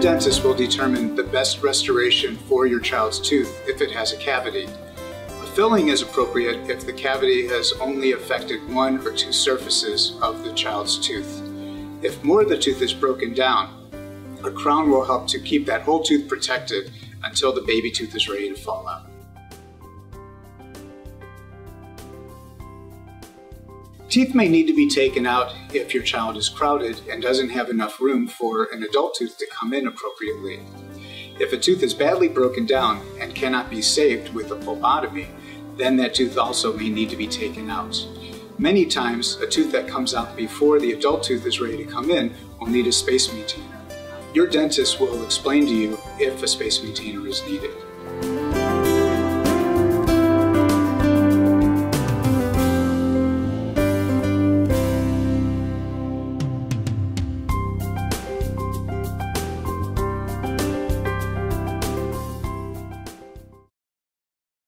dentist will determine the best restoration for your child's tooth if it has a cavity. A filling is appropriate if the cavity has only affected one or two surfaces of the child's tooth. If more of the tooth is broken down, a crown will help to keep that whole tooth protected until the baby tooth is ready to fall out. Teeth may need to be taken out if your child is crowded and doesn't have enough room for an adult tooth to come in appropriately. If a tooth is badly broken down and cannot be saved with a pulpotomy, then that tooth also may need to be taken out. Many times, a tooth that comes out before the adult tooth is ready to come in will need a space maintainer. Your dentist will explain to you if a space maintainer is needed.